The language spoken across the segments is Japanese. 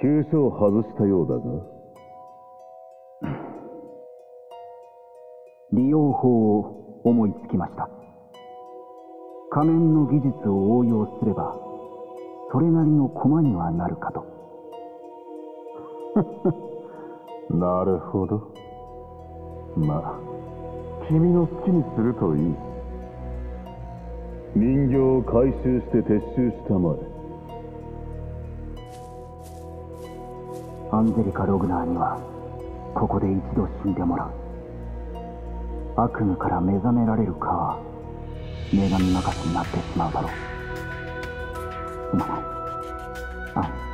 急所を外したようだが利用法を思いつきました。仮面の技術を応用すればそれなりの駒にはなるかと。なるほど。まあ君の好きにするといい。人形を回収して撤収したまでアンジェリカ・ログナーにはここで一度死んでもらう。悪夢から目覚められるかは女神任せになってしまうだろう。すまない。あ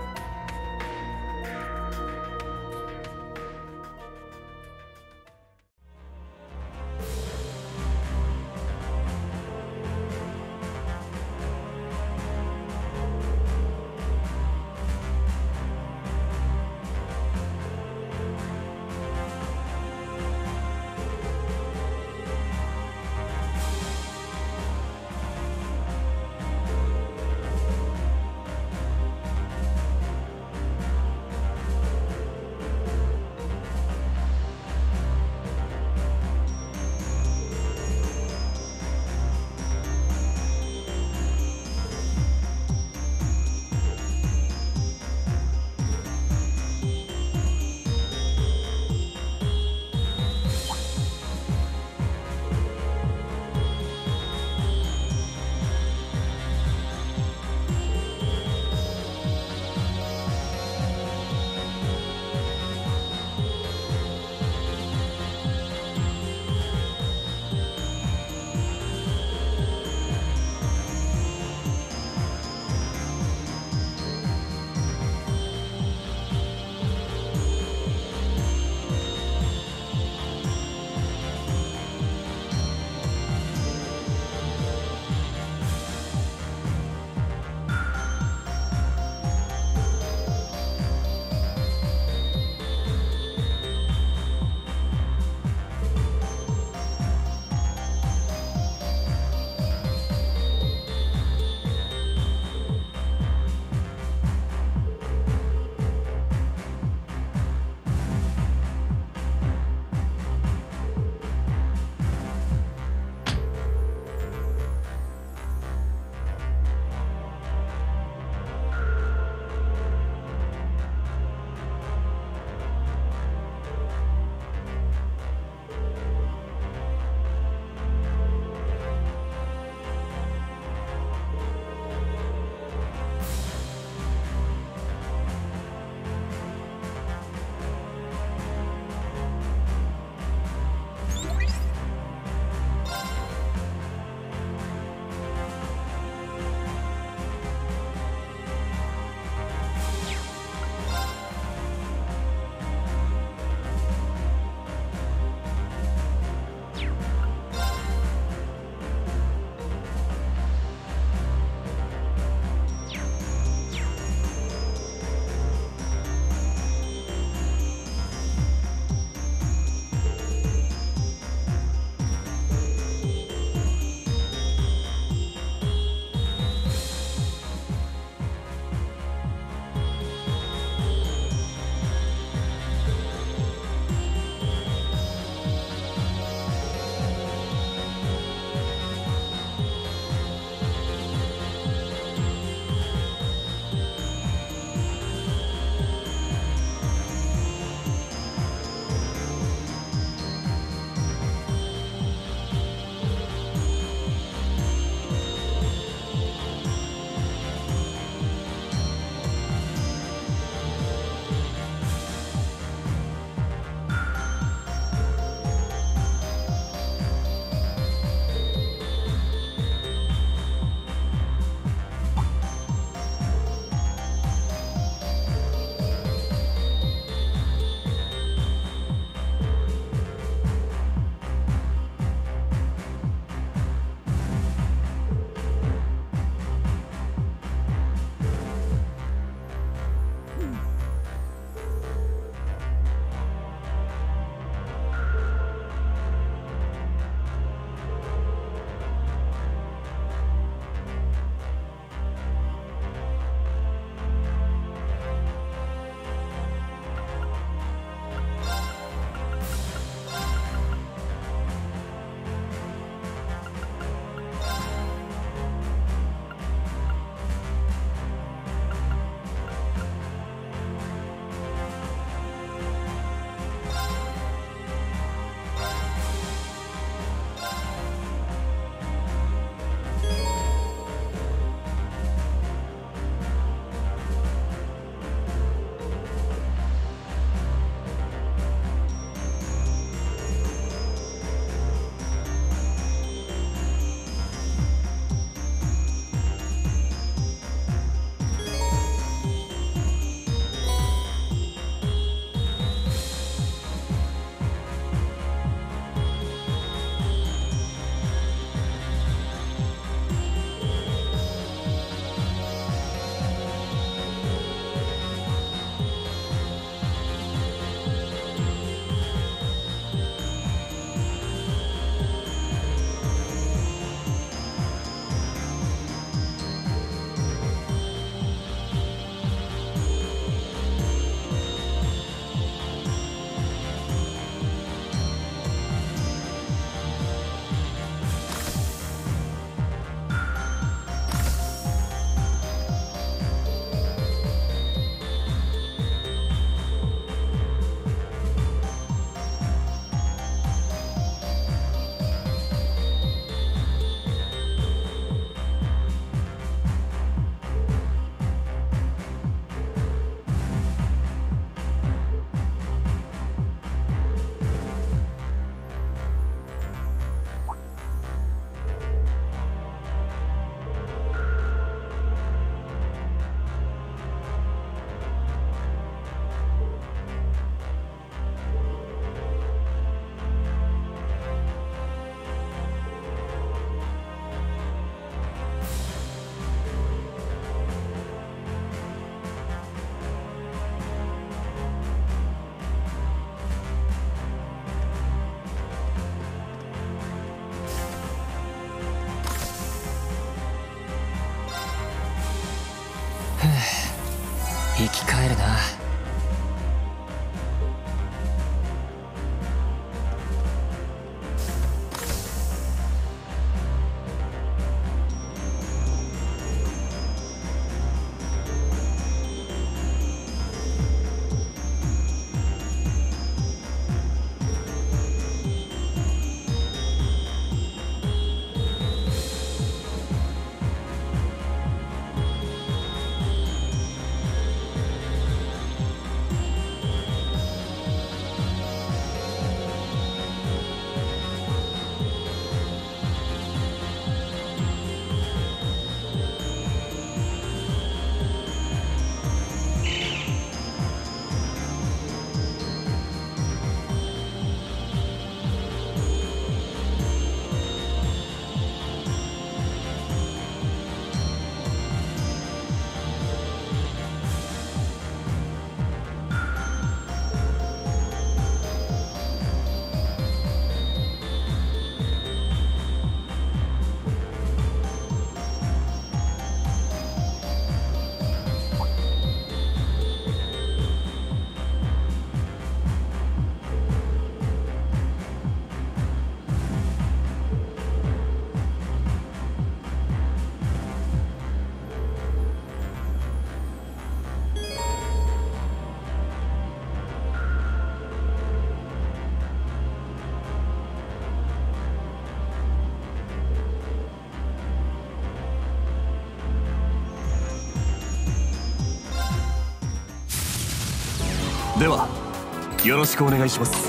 よろしくお願いします。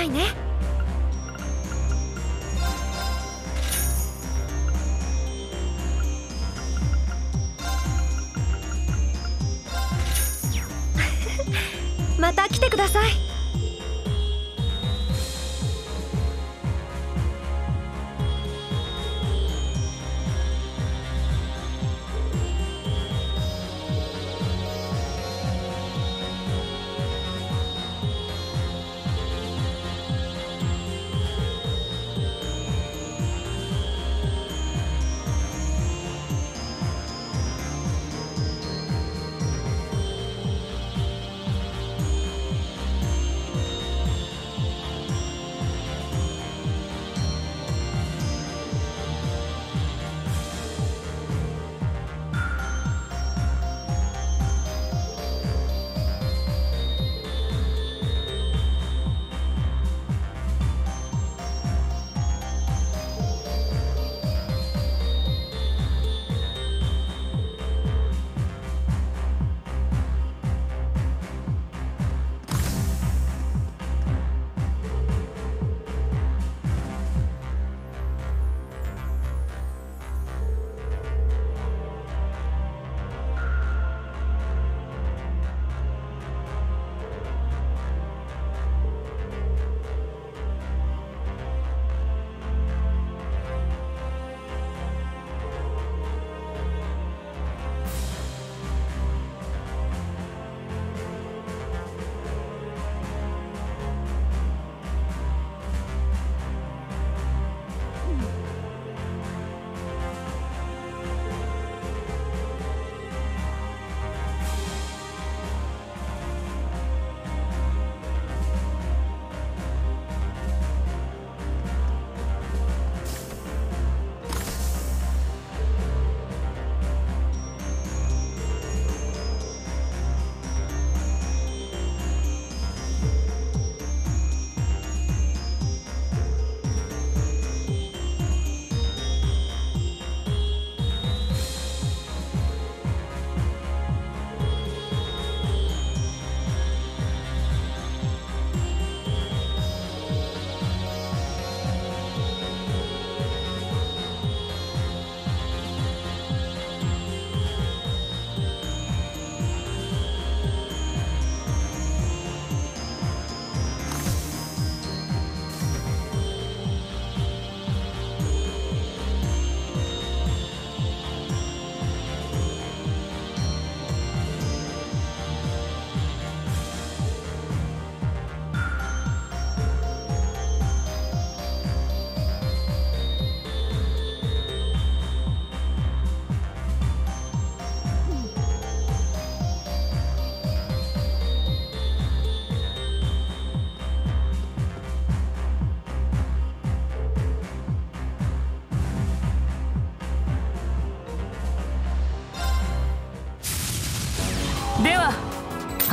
さいね。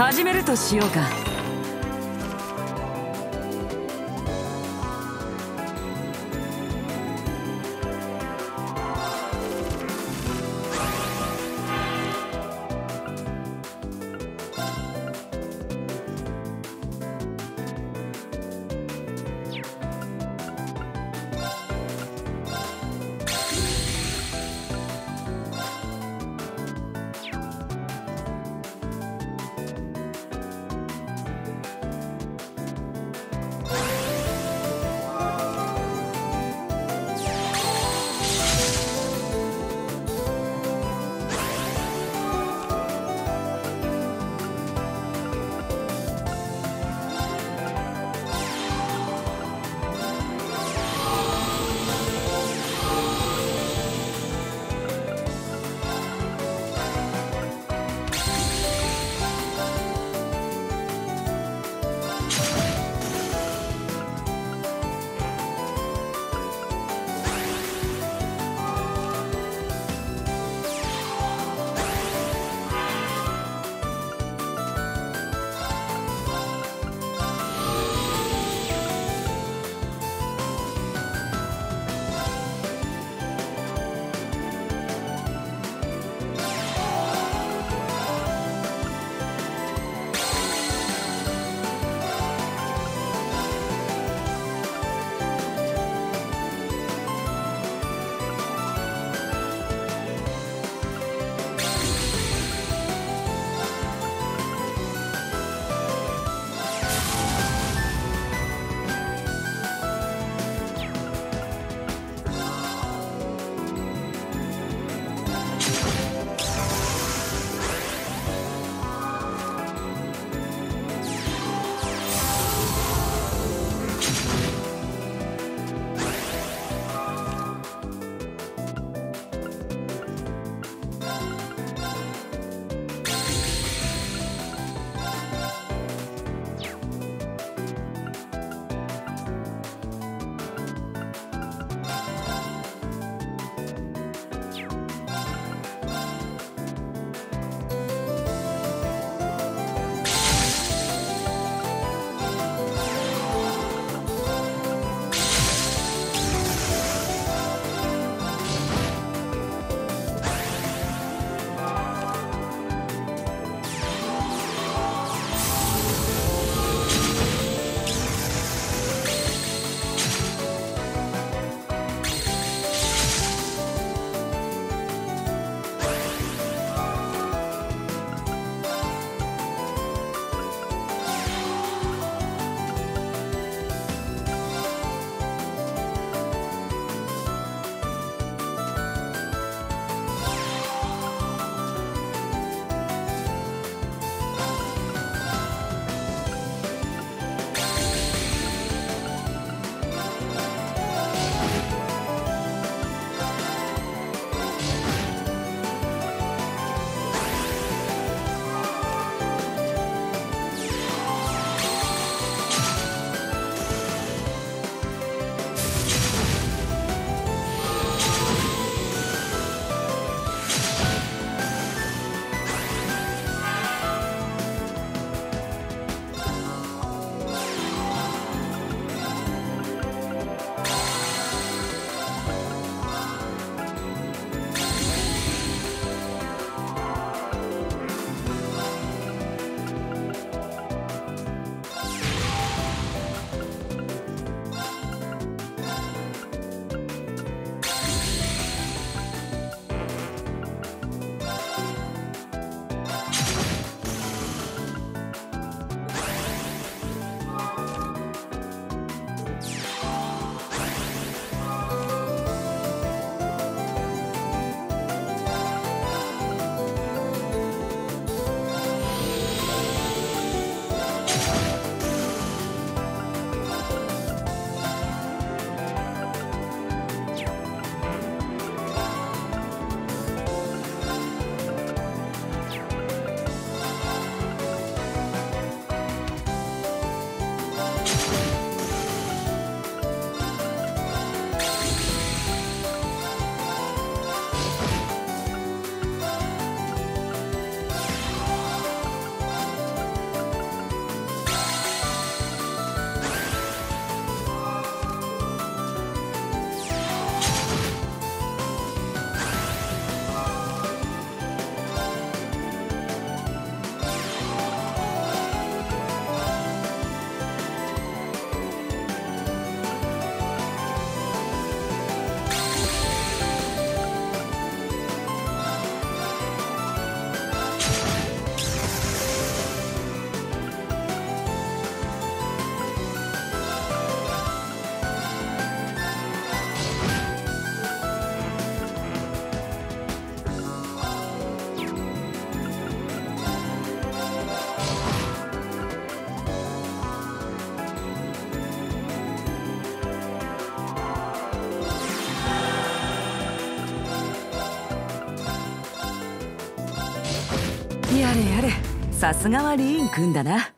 始めるとしようか。さすがはリーン君だな。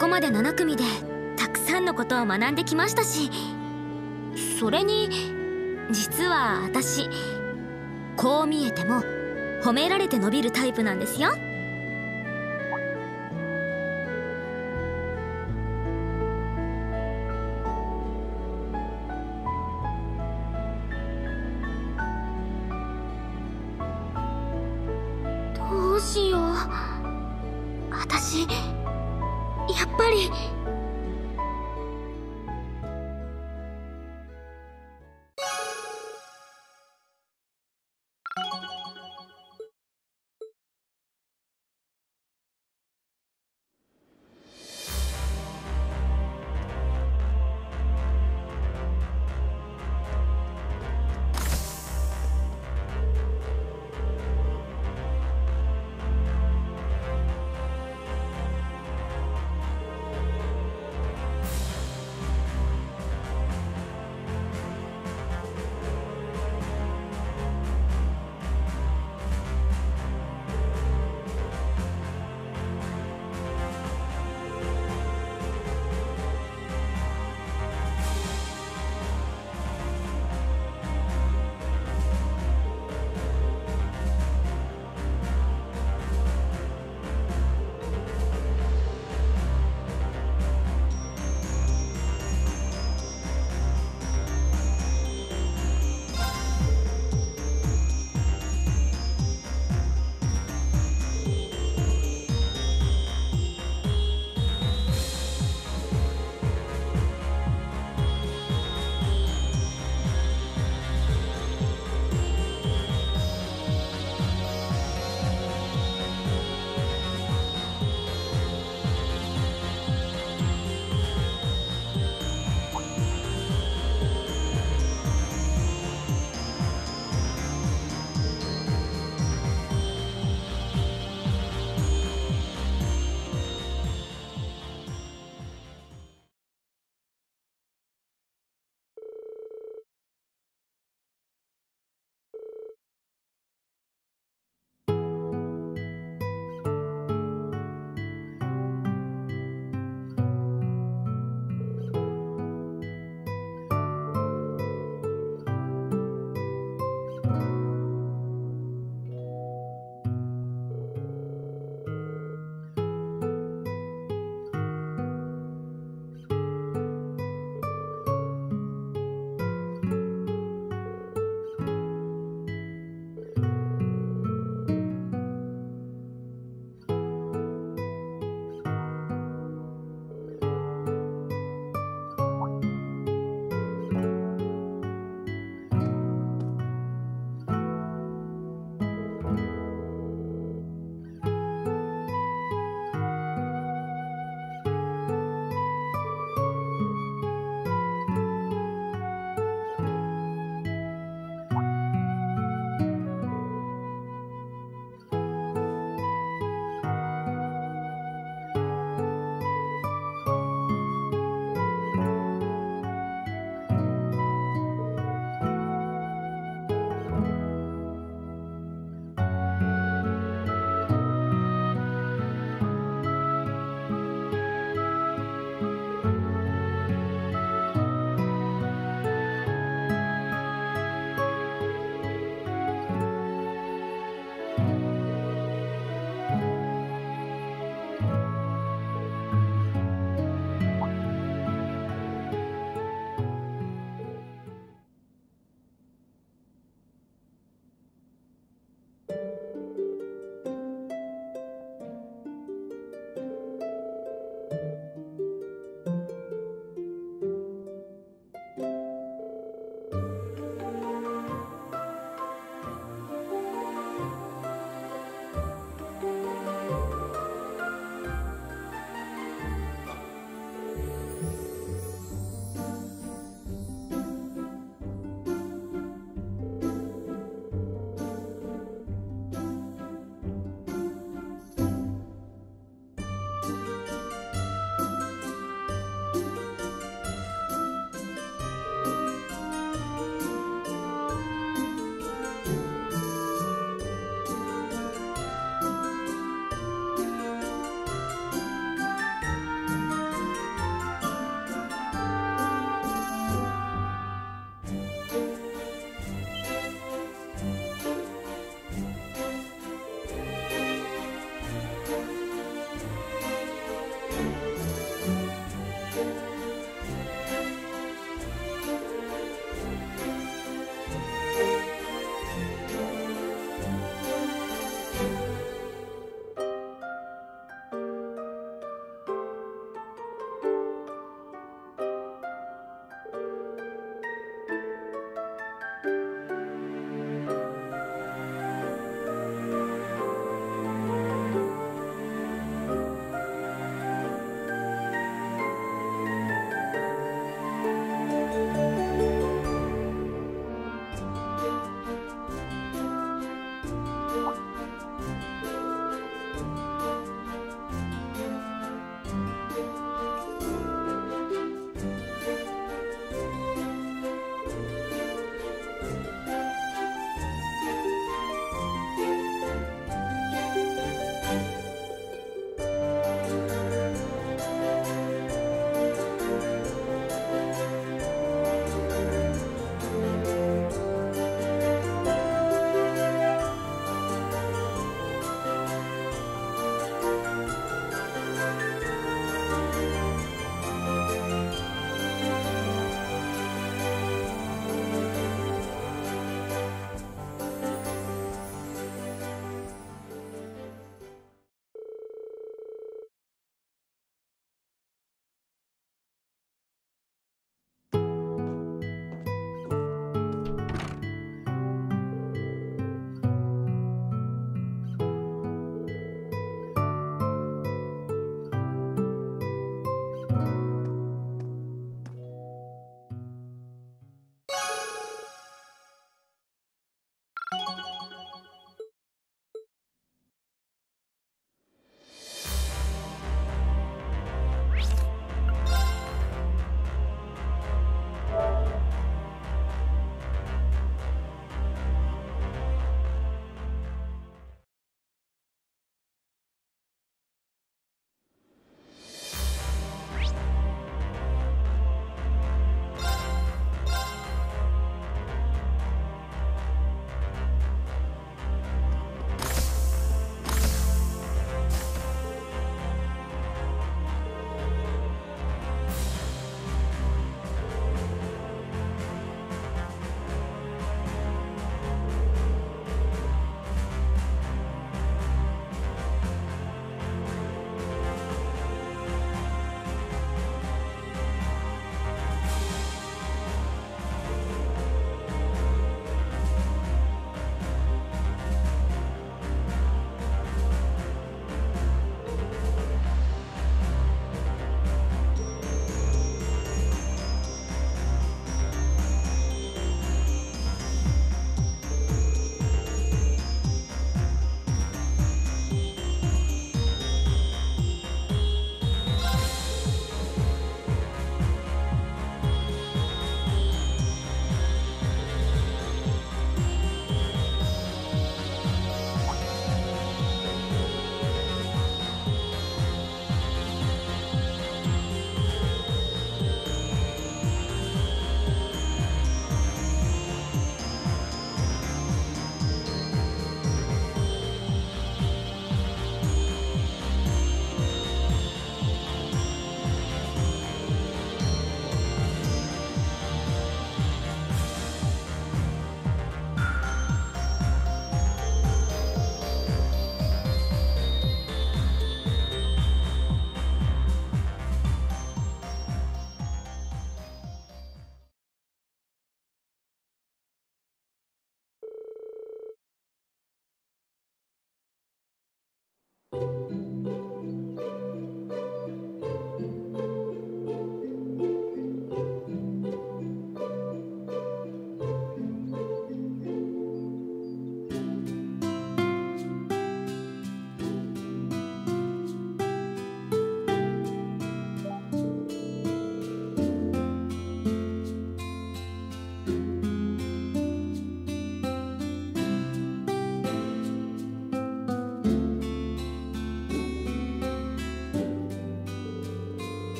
ここまで7組でたくさんのことを学んできましたしそれに実は私こう見えても褒められて伸びるタイプなんですよ。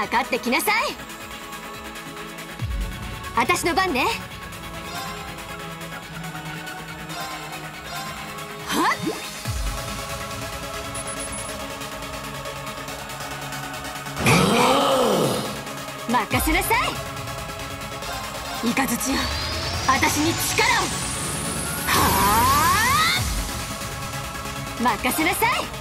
かかってきなさい。私の番ね。は？っ任せなさい。イカズチよ私に力を。はあ？任せなさい。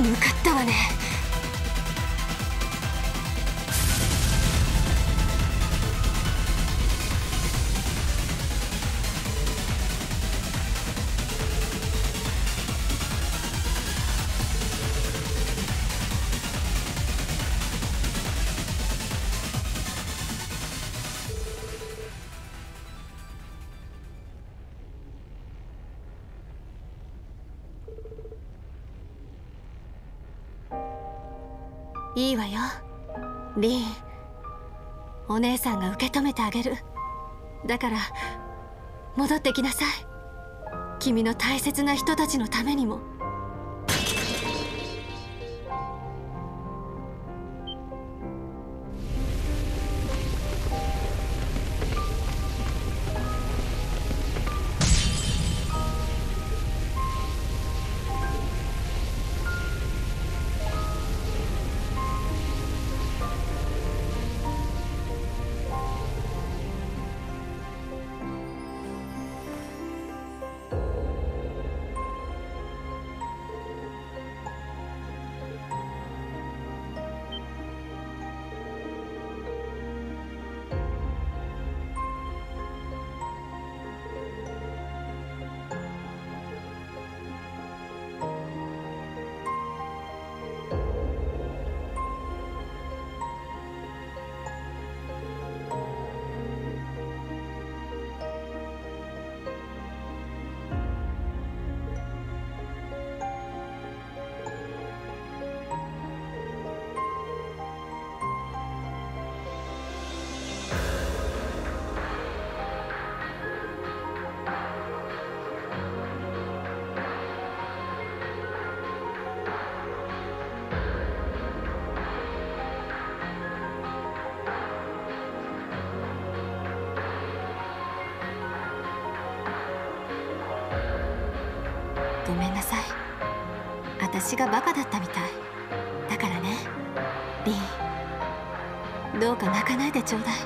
向かったわね。いわよ。リンお姉さんが受け止めてあげる。だから戻ってきなさい。君の大切な人たちのためにも。てちょうだい。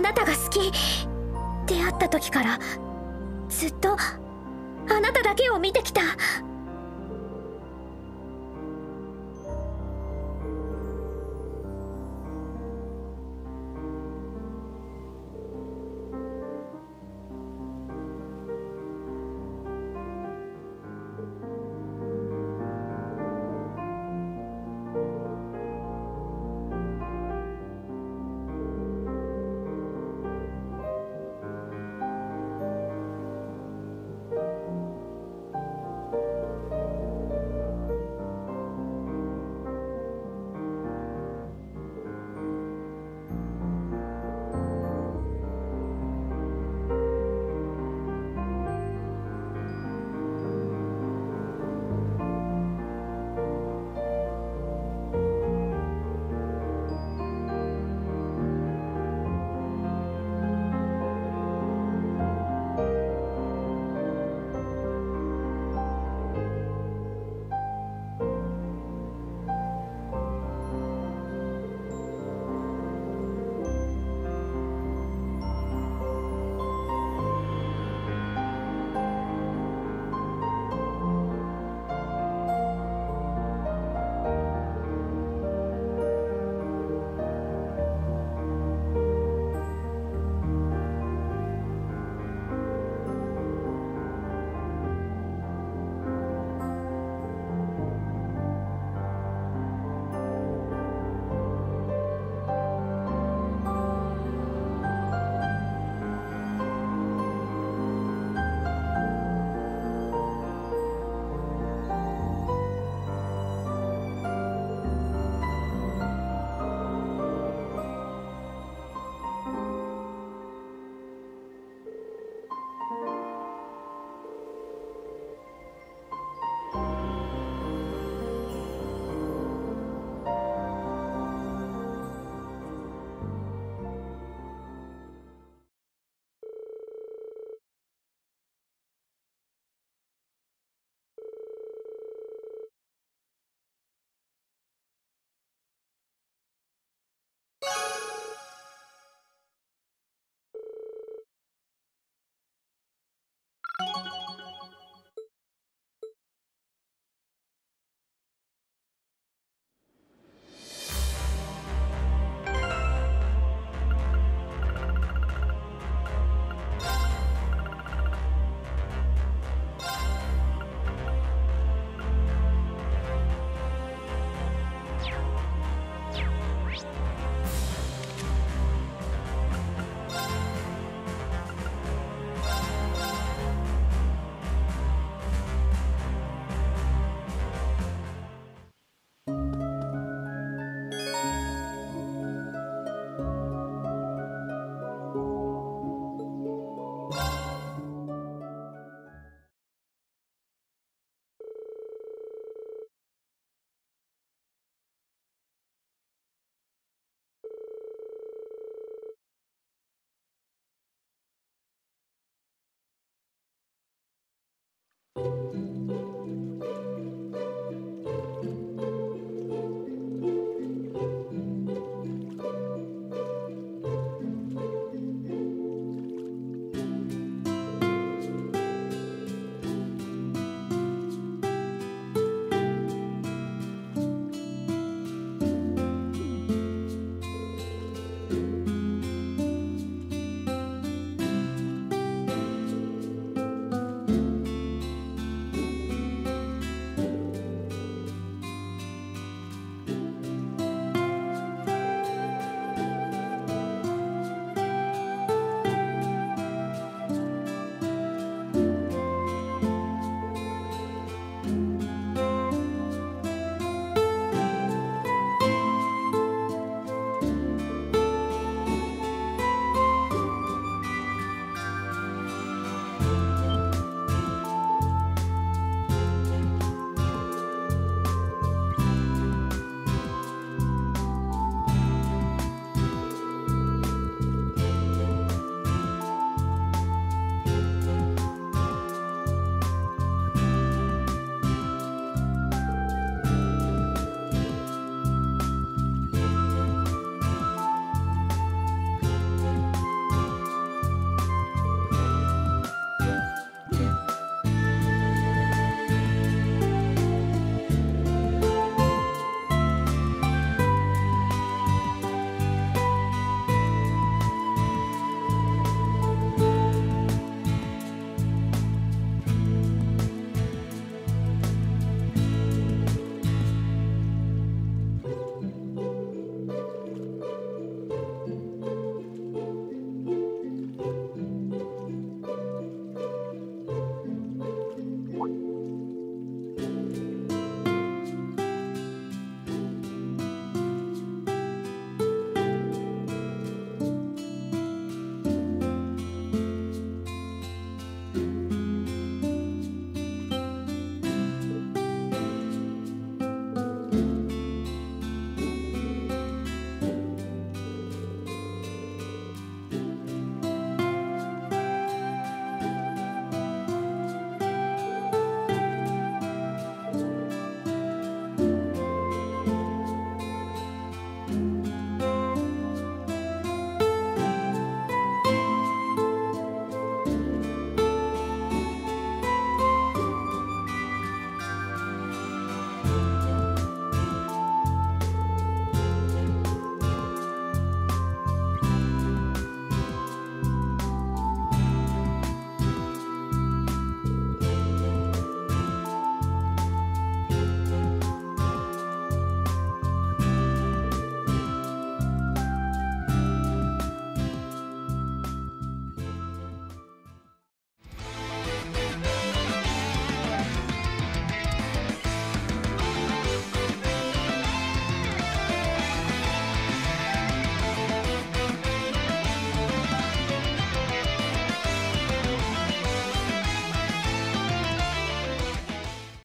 あなたが好き出会った時からずっとあなただけを見てきた。you